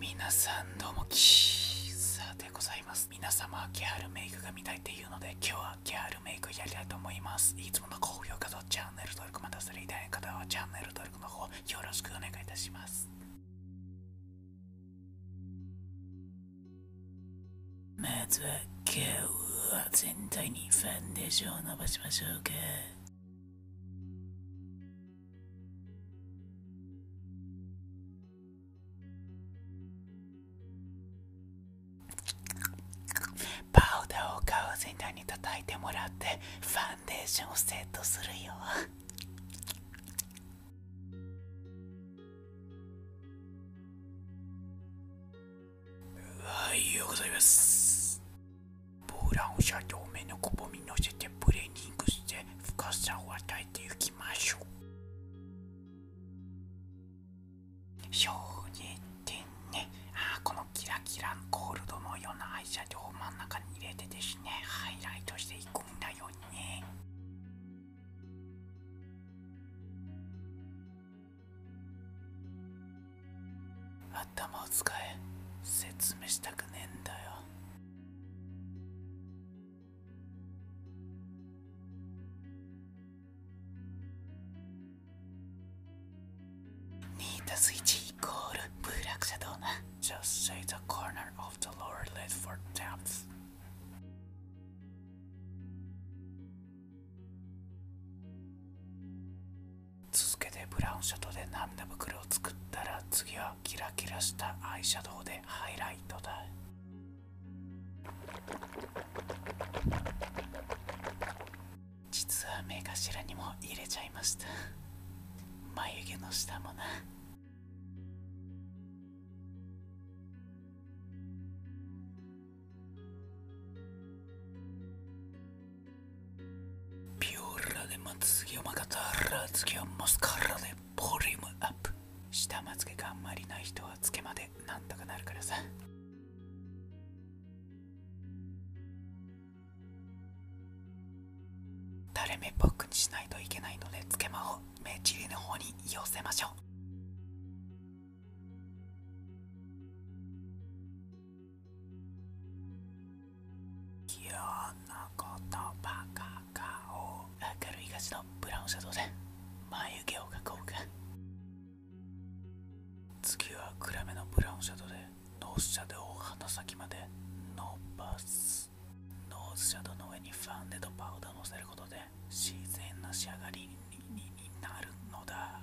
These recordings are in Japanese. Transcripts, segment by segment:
皆さんどうもキーサでございます。皆様ギャルメイクが見たいっていうので今日はギャルメイクやりたいと思います。いつもの高評価とチャンネル登録またそれ以外の方はチャンネル登録の方よろしくお願いいたします。まずは今日は全体にファンデーションを伸ばしましょうか。たいに叩いてもらってファンデーションをセットするよ。おはようございます。頭を使え。説明したくねえんだよ。2たす1イコールブラックシャドウな。Just say the corner of the ンシャドウで涙袋を作ったら次はキラキラしたアイシャドウでハイライトだ。実は目頭にも入れちゃいました。眉毛の下もな。まつげをまかたらつきをマスカラでボリュームアップ。下まつげがあんまりない人はつけまでなんとかなるからさ。垂れ目っぽくにしないといけないのでつけまを目尻の方に寄せましょう。次は暗めのブラウンシャドウでノースシャドウを鼻先まで伸ばす。ノーズシャドウの上にファンデとパウダーを乗せることで自然な仕上がりになるのだ。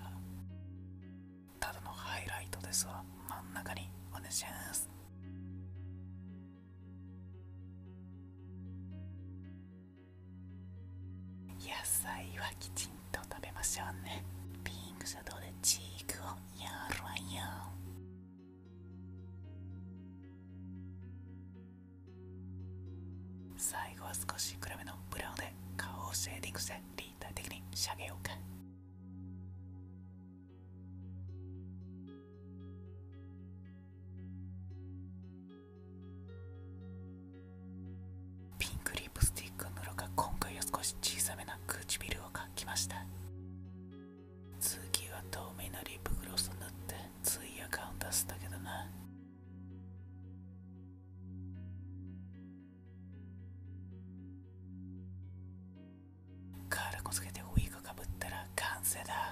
ただのハイライトですわ。真ん中にお願いします。野菜はきちんと食べましょうね。ピンクシャドウでチークをやるわよ。最後は少し暗めのブラウンで顔をシェーディングして立体的に仕上げようかピンクリップスティックを塗るが今回は少し小さめな唇を描きました。次は透明なリップグロスを塗ってツイヤ感を出すだけだな。that.